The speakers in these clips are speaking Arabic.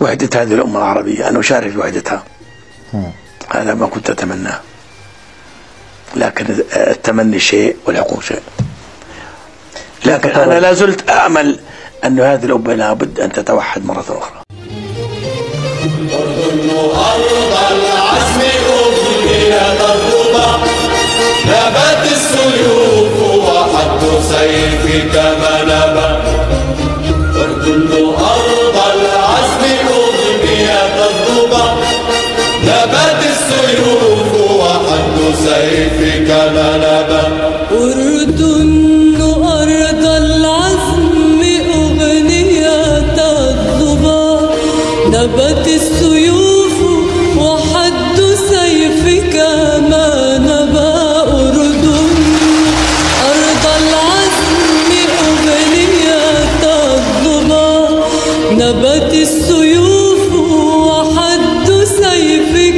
وحدة هذه الأمة العربية أن أشارك في وحدتها. هذا ما كنت أتمناه. لكن التمني شيء والحقوق شيء. لكن أنا لا زلت أأمل أن هذه الأمة لابد أن تتوحد مرة أخرى. أرض العزم أغنية الربا نبت السيوف وحد سيفك وكل الربا نبت السيوف وحد سيفك منبا. أردن أرض العزم أغنية نبت السيوف وحد سيفك ما نبا أردن أرض العزم أغنية نبت السيوف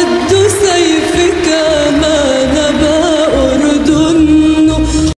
العد سيف